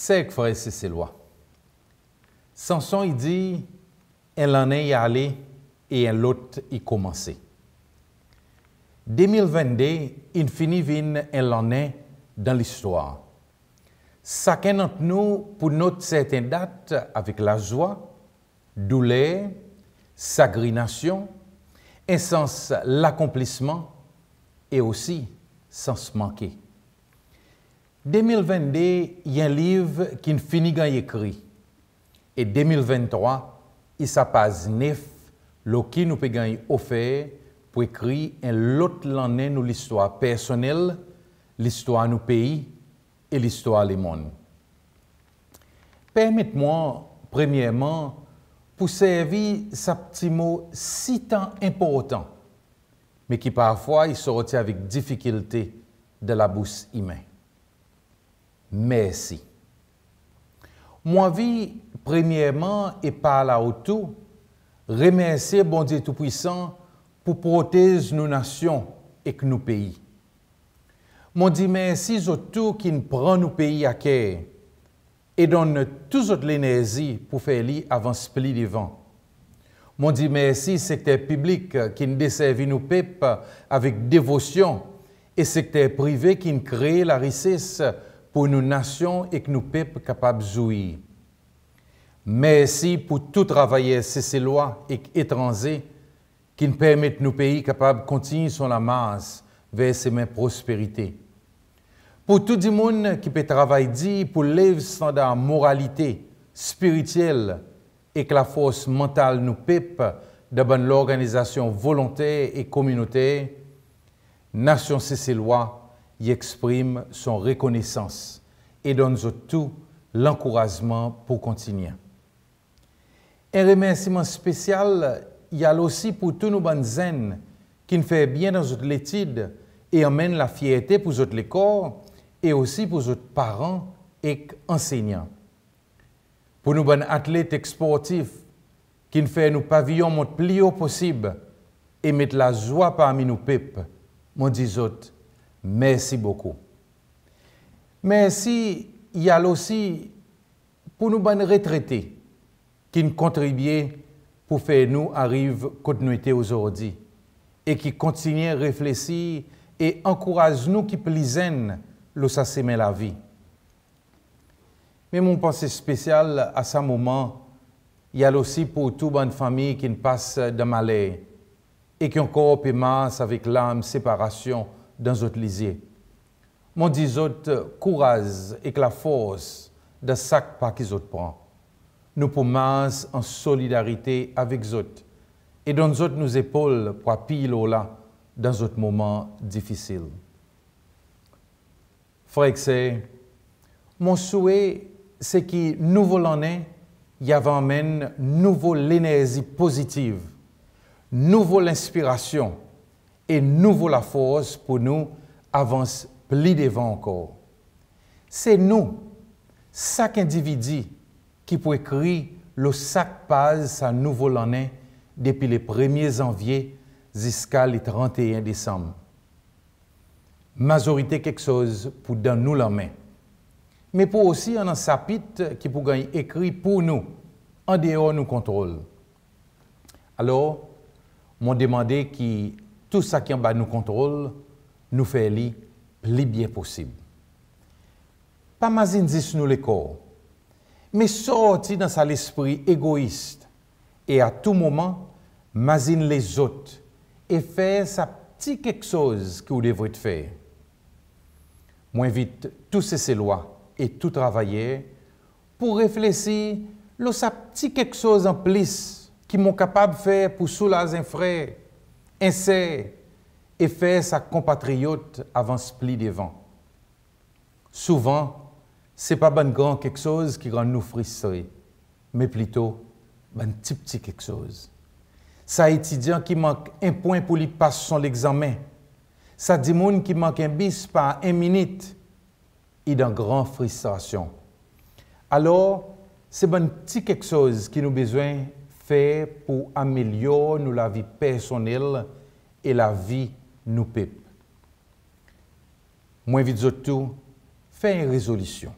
C'est que frère c'est loi. Samson, il dit, elle en est y allé et l'autre y commencé. 2022, il finit vin elle en est dans l'histoire. Chacun d'entre nous, pour notre certaine date, avec la joie, douleur, sagrination, et sens l'accomplissement, et aussi sans manquer. 2022, il y a un livre qui finit d'être écrit. Et 2023, il s'appelle neuf, le qui nous peut gagner offert pour écrire un autre l'année nous l'histoire personnelle, l'histoire nous pays et l'histoire du monde. Permettez-moi, premièrement, pour servir ce petit mot si tant important, mais qui parfois il sortit avec difficulté de la bouche humaine. Merci. Moi, vie, premièrement, et par là autour, remercier bon Dieu Tout-Puissant pour protéger nos nations et nos pays. Moi, dis merci autour qui nous prend nos pays à cœur et donne toute l'énergie pour faire lui avancer plus devant. Mon dit merci secteur public qui nous desservit nos peuples avec dévotion et secteur privé qui nous crée la richesse pour nos nations et que nos peuples capables de jouir. Merci pour tout travailler ces lois et étrangers qui nous permettent nos pays capables de continuer sur la masse vers ces mêmes prospérités. Pour tout le monde qui peut travailler pour lever standard moralité spirituelle et que la force mentale nous pipe de l'organisation volontaire et communautaire, Nation Cécélois y exprime son reconnaissance et donne tout l'encouragement pour continuer. Un remerciement spécial y a aussi pour tous nos bonnes qui nous fait bien dans notre étude et emmène la fierté pour notre corps et aussi pour nos parents et enseignants. Pour nos bons athlètes sportifs qui nous fait nos pavillons le plus haut possible et mettre la joie parmi nos peuples, mon dis merci beaucoup. Merci, il y a aussi pour nos bonnes retraités qui nous contribuent pour faire nous arriver continuité aujourd'hui et qui continuent à réfléchir et encourage nous qui plaisent le la vie. Mais mon pensée spécial à ce moment, il y a aussi pour toute bonne famille qui passe de malheur et qui encore masse avec l'âme séparation dans notre lisier. Mon dis courage et la force de chaque pas qu'ils autres prend. Nous pouvons en solidarité avec autres et dans autres nous épaules pour appuyer là dans d'autres moments difficiles. Frère mon souhait, c'est que nouveau l'année, y avait nouveau l'énergie positive, nouveau l'inspiration et nouveau la force pour nous avancer plus devant encore. C'est nous, chaque individu, qui peut écrire le sac page sa nouveau l'année depuis le 1er janvier jusqu'à le 31 décembre. Majorité quelque chose pour dans nous la. Mais pour aussi un chapitre qui peut être écrit pour nous, en dehors de nos contrôles. Alors, m'ont demandé que tout ça qui en bas nous contrôle, nous fait le plus bien possible. Pas mazine nous les corps, mais sorti dans sa l'esprit égoïste et à tout moment, mazine les autres et faire sa petite quelque chose que vous devrez faire. Moi, invite tous ces lois et tout travailler pour réfléchir le sa petit quelque chose en plus qui m'ont capable de faire pour soulager un frère, un et faire sa compatriote avance plus devant. Souvent, c'est pas ben grand quelque chose qui rend nous frustrer, mais plutôt ben petit quelque chose. Ça étudiant qui manque un point pour lui passer son examen, ça dit qui manque un bis par une minute et dans grande frustration. Alors, c'est un petit quelque chose qui nous besoin faire pour améliorer la vie personnelle et la vie nous peuple. Moi, vite tout, faire une résolution.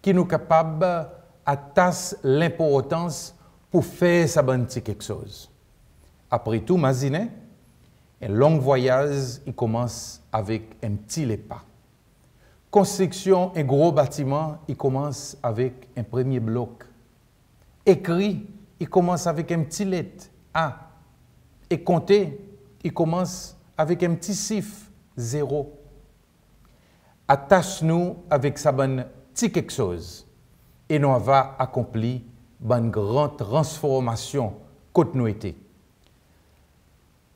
qui nous capable à l'importance pour faire sa quelque chose. Après tout, imaginez, un long voyage, il commence avec un petit pas. Construction, un gros bâtiment, il commence avec un premier bloc. Écrit, il commence avec un petit lettre A. Et compter, il commence avec un petit chiffre, zéro. Attache-nous avec sa bonne petit quelque chose et nous va accomplir une grande transformation côté nous été.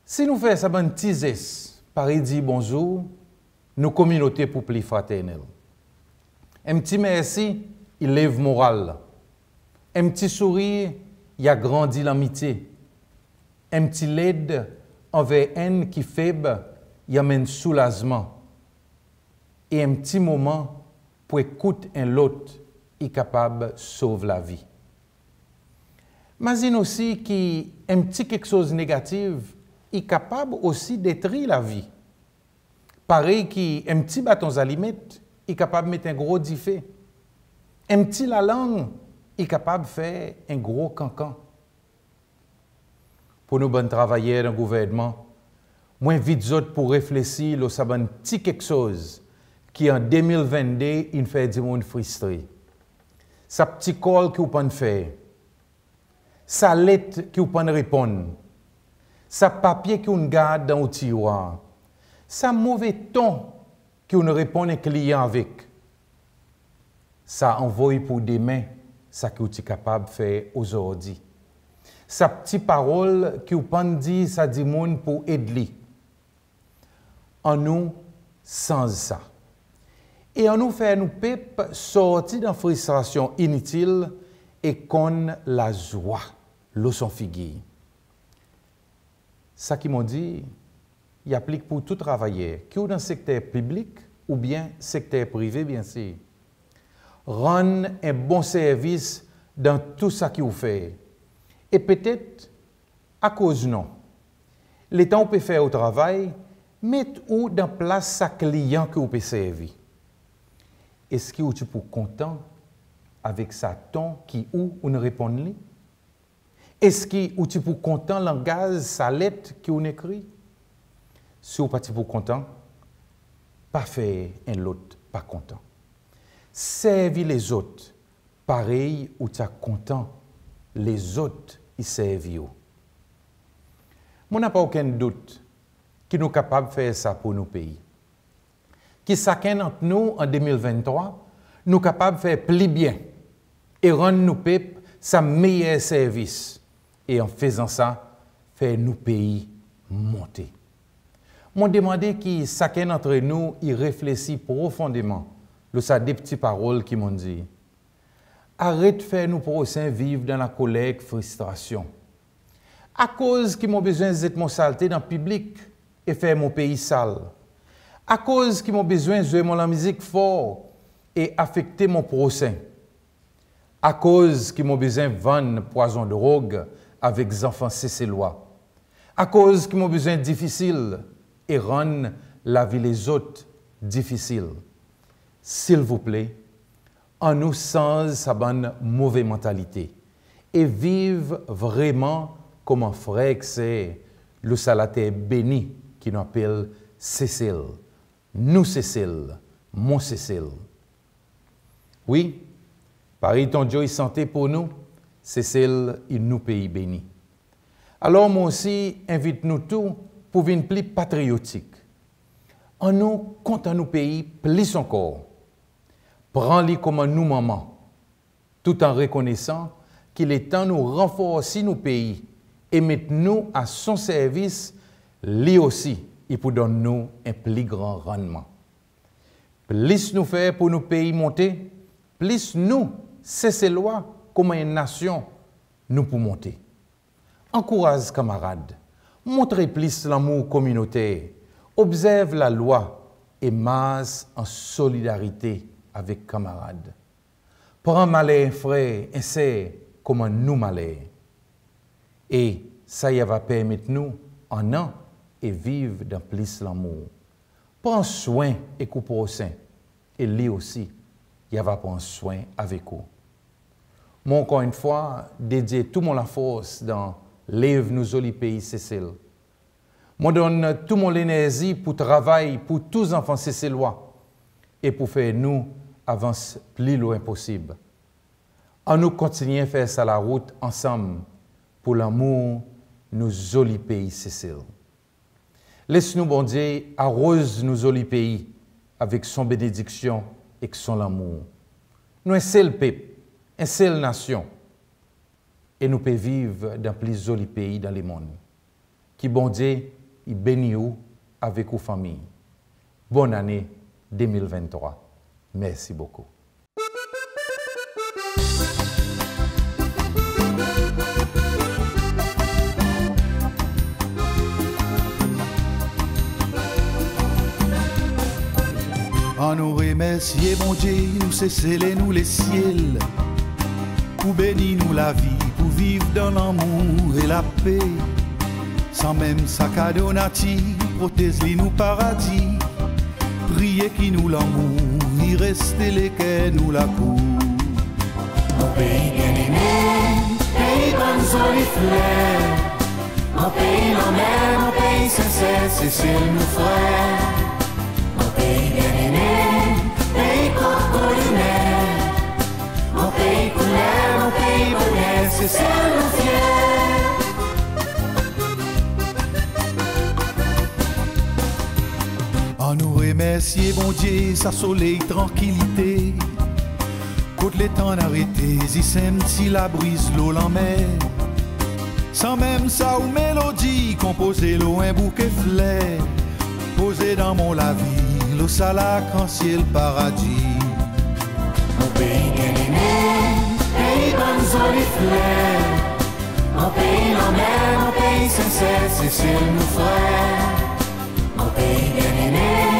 Si nous faisons ça bonne petite par dit bonjour, nos communautés pour plus fraternelles. Un petit merci, il lève moral. Un petit sourire, il agrandit l'amitié. Un petit l'aide envers un qui faible, il amène soulagement. Et un petit moment pour écouter un l'autre, est capable de sauver la vie. Imagine aussi qu'un petit quelque chose de négatif est capable aussi détruire la vie. Pareil qu'un petit bâton à limite est capable de mettre un gros diffé. Un petit la langue est capable de faire un gros cancan. Pour nous bonnes travailleurs dans le gouvernement, moins vite pour réfléchir sur un petit quelque chose qui en 2022 il fait du monde frustré. Sa petit col qui vous pas faire. Sa lettre qui vous pas répondre. Sa papier qui vous garde dans le tiroir. Sa mauvais ton qui vous répond un client avec. Ça envoie pour demain ça que êtes capable de faire aujourd'hui. Sa petite parole qui vous pas dit pour aider. En nous, sans ça. Et on nous fait nous pep sortir d'une frustration inutile et qu'on la joie, le son. Ça qui m'ont dit, il applique pour tout travailleur, qui est dans le secteur public ou bien secteur privé, bien sûr. Rendre un bon service dans tout ce que vous faites. Et peut-être, à cause non, l'État peut faire au travail, mettre ou dans place sa client que vous pouvez servir. Est-ce que tu es content avec sa ton qui ou on répond lui? Est-ce que tu es content langage sa lettre qui on écrit? Si vous pas pour content, pas faire un l'autre pas content. Servir les autres, pareil ou tu content, les autres ils servent. Moi, n'a pas aucun doute que nous sommes capables de faire ça pour nos pays qui chacun d'entre nous, en 2023, nous capables de faire plus bien et rendre nos peuples sa meilleur service. Et en faisant ça, faire nos pays monter. M'ont demandé que chacun d'entre nous y réfléchit profondément le sa des petites paroles qui m'ont dit. Arrête de faire nos prochains vivre dans la colère, frustration. À cause qu'ils m'ont besoin d'être mon saleté dans le public et faire mon pays sale à cause qu'ils m'ont besoin de jouer la musique fort et affecter mon prochain. À cause qu'ils m'ont besoin de vendre poison de drogue avec les enfants lois. À cause qu'ils m'ont besoin difficile et rendre la vie des autres difficile. S'il vous plaît, en nous sans sa bonne mauvaise mentalité et vive vraiment comme un frère que c'est le salaté béni qui nous appelle Cécile nous Cécile, mon Cécile. Oui, Paris ton Dieu est santé pour nous, Cécile, il nous pays béni. Alors moi aussi, invite nous tous pour venir plus patriotique. En nous, compte nous pays plus encore. Prends-les comme nous maman, tout en reconnaissant qu'il est temps de nous renforcer nos pays et mettre nous à son service, lui aussi, et pour donner nous un plus grand rendement. Plus nous faire pour nos pays monter, plus nous, ces lois comme une nation, nous pour monter. Encourage camarades, montrez plus l'amour communautaire, observe la loi et masse en solidarité avec camarades. Prends malheur frère et c'est comme nous malheur. Et ça y va permettre nous, en an, et vivre dans plus l'amour. Prends soin et coupe au sein. Et lui aussi, il va prendre soin avec vous. Moi, encore une fois, dédié tout mon la force dans Lève nous au pays Cécile. Moi, donne tout mon énergie pour travailler pour tous les enfants cécilois et pour faire nous avancer plus loin possible. En nous continuer à faire ça la route ensemble pour l'amour nous joli pays Cécile. Laisse-nous, bon Dieu, arrose nous joli pays avec son bénédiction et son amour. Nous un seul peuple, une seule nation, et nous pouvons vivre dans plus joli pays dans le monde. Qui, bon Dieu, il bénit avec vos familles. Bonne année 2023. Merci beaucoup. En nous remercier, bon Dieu, nous cesser nous les ciels, pour bénir nous la vie, pour vivre dans l'amour et la paix. Sans même sacadonati, prothèse nous paradis, prier qui nous l'amour, y rester les quais nous la cour. Mon pays bien aimé, pays jolies fleurs, mon pays l'emmène, mon pays sincère, c'est celle nous frères. Mon pays bien aimé, pays cocolinaire, mon pays couleur, mon pays bonheur, c'est celle nous fier. Remercier, bon Dieu, sa soleil tranquillité. Les temps arrêtés, si sème si la brise l'eau mer. Sans même ça ou mélodie, composer l'eau un bouquet flair. Posé dans mon la vie, l'eau salac en ciel paradis. Mon pays bien aimé, pays bonnes jolies fleurs, mon pays l'emmène, mon pays sincère, c'est celle nous frères. Mon pays bien aimé,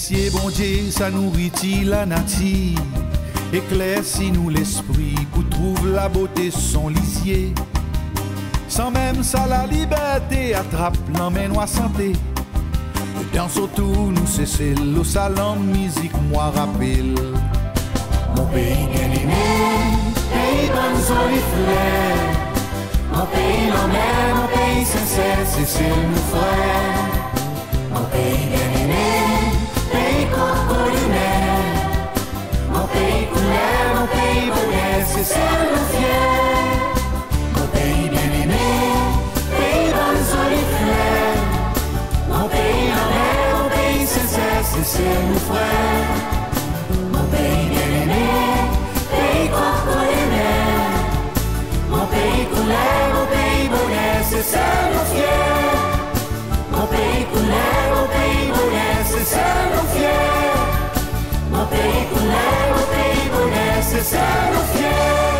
remercier, bon Dieu, ça nourrit la nature? Éclaircis nous l'esprit pour trouver la beauté son lisier. Sans même ça, la liberté attrape l'emmène à santé. Dans autour, nous cesser le salon, musique, moi rappelle. Mon pays bien aimé, pays jolies fleurs, mon pays l'emmène, mon pays sincère, c'est nous frères. Mon pays bien aimé, c'est mon frère. Mon pays bien-aimé, pays qu'on connaît Mon pays qu'on aime, mon pays bonnet, c'est ça mon fier. Mon pays qu'on não mon pays bonnet, c'est ça mon fier. Mon pays qu'on aime. de ser fiel.